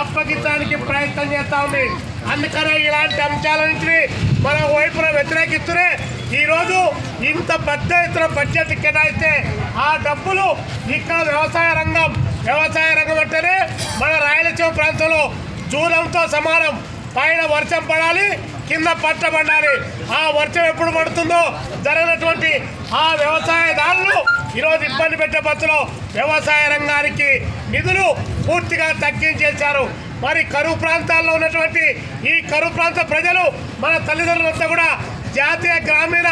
అప్పగించడానికి ప్రయత్నం చేస్తా ఉంది. అందుకనే ఇలాంటి అంశాల నుంచి మన వైపున వ్యతిరేకిస్తూనే ఈరోజు ఇంత పెద్ద ఎత్తున బడ్జెట్ కేటాయిస్తే ఆ డబ్బులు ఇక్కడ వ్యవసాయ రంగం వ్యవసాయ రంగం అంటేనే మన రాయలసీమ ప్రాంతంలో జూలంతో సమానం. పైన వర్షం పడాలి కింద పట్ట ఆ వర్షం ఎప్పుడు పడుతుందో జరిగినటువంటి ఆ వ్యవసాయదారులు ఈరోజు ఇబ్బంది పెట్టే పద్ధతిలో వ్యవసాయ రంగానికి నిధులు పూర్తిగా తగ్గించేశారు. మరి కరువు ప్రాంతాల్లో ఉన్నటువంటి ఈ కరువు ప్రాంత ప్రజలు మన తల్లిదండ్రులంతా కూడా జాతీయ గ్రామీణ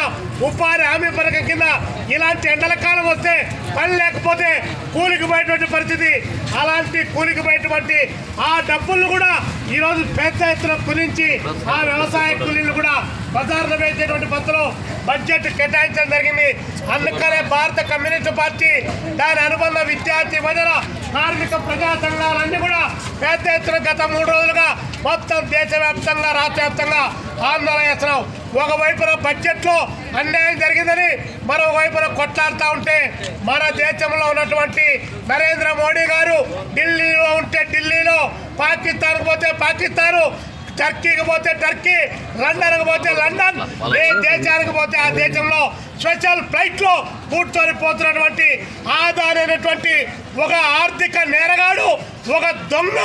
ఉపాధి హామీ పథకం కింద ఇలాంటి ఎండల కాలం వస్తే పని లేకపోతే కూలికి పోయేటువంటి పరిస్థితి. అలాంటి కూలికి పోయేటువంటి ఆ డబ్బులను కూడా ఈరోజు పెద్ద ఎత్తున కురించి ఆ వ్యవసాయ కూలీలు కూడా బజార్లో వేసేటువంటి పద్ధతిలో బడ్జెట్ కేటాయించడం జరిగింది. అందుకనే భారత కమ్యూనిస్ట్ పార్టీ దాని అనుబంధ విద్యార్థి వదన కార్మిక ప్రజా సంఘాలన్నీ కూడా పెద్ద ఎత్తున గత మూడు రోజులుగా మొత్తం దేశవ్యాప్తంగా రాష్ట్ర వ్యాప్తంగా ఆందోళన చేస్తున్నాం ఒకవైపున బడ్జెట్లో అన్యాయం జరిగిందని మరోవైపున కొట్లాడుతూ ఉంటే మన దేశంలో ఉన్నటువంటి నరేంద్ర మోడీ గారు ఢిల్లీలో ఉంటే ఢిల్లీలో పాకిస్తాన్కి పోతే పాకిస్తాన్ టర్కీకి పోతే టర్కీ లండన్కి పోతే లండన్ ఏ దేశానికి పోతే ఆ దేశంలో స్పెషల్ ఫ్లైట్లో కూర్చొని పోతున్నటువంటి ఆధారైనటువంటి ఒక ఆర్థిక నేరగాడు ఒక దొంగ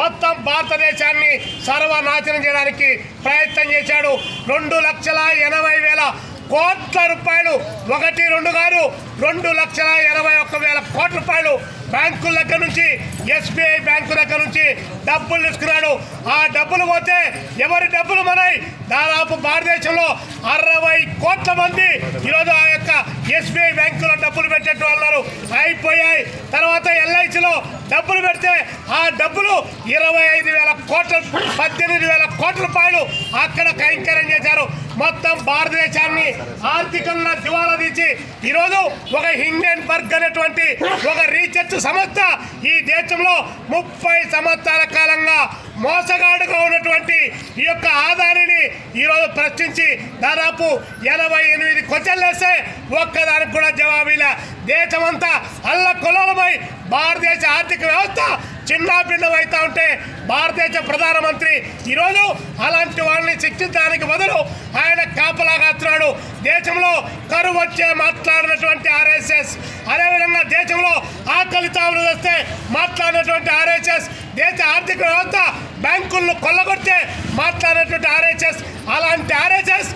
మొత్తం భారతదేశాన్ని సర్వనాశనం చేయడానికి ప్రయత్నం చేశాడు. రెండు లక్షల ఎనభై వేల కోట్ల రూపాయలు. ఒకటి రెండు గారు రెండు లక్షల ఎనభై ఒక్క వేల కోట్ల రూపాయలు బ్యాంకుల దగ్గర నుంచి ఎస్బీఐ బ్యాంకు దగ్గర నుంచి డబ్బులు తీసుకున్నాడు. ఆ డబ్బులు పోతే ఎవరి డబ్బులు మనై? దాదాపు భారతదేశంలో అరవై కోట్ల మంది ఈరోజు ఆ బ్యాంకులో డబ్బులు పెట్టేట్టు అన్నారు. అయిపోయాయి. తర్వాత ఎల్ఐసిలో డబ్బులు పెడితే ఆ డబ్బులు ఇరవై ఐదు వేల కోట్ల పద్దెనిమిది వేల కోట్ల రూపాయలు అక్కడ కైంకర్యం చేశారు. మొత్తం భారతదేశాన్ని ఆర్థికంగా దివాలా తీసి ఈరోజు ఒక ఇండియన్ బర్గ్ అనేటువంటి ఒక రీసెర్చ్ సంస్థ ఈ దేశంలో ముప్పై సంవత్సరాల కాలంగా మోసగాడుగా ఉన్నటువంటి ఈ యొక్క ఆదాయాన్ని ఈరోజు ప్రశ్నించి దాదాపు ఎనభై ఎనిమిది క్వశ్చన్లు వేస్తే ఒక్కదానికి కూడా జవాబీలే దేశమంతా అల్ల కొలమై భారతదేశ ఆర్థిక వ్యవస్థ చిన్న ఉంటే భారతదేశ ప్రధానమంత్రి ఈరోజు అలాంటి వాళ్ళని శిక్షించడానికి బదులు ఆయన కాపలా కాస్తున్నాడు దేశంలో కరువు వచ్చే మాట్లాడినటువంటి ఆర్ఎస్ఎస్ అదేవిధంగా దేశంలో ఆకలి తావులు వస్తే మాట్లాడినటువంటి ఆర్ఎస్ఎస్ దేశ ఆర్థిక వ్యవస్థ బ్యాంకులను కొల్లగొట్టే మాట్లాడినటువంటి ఆర్ఎస్ఎస్ అలాంటి ఆర్ఎస్ఎస్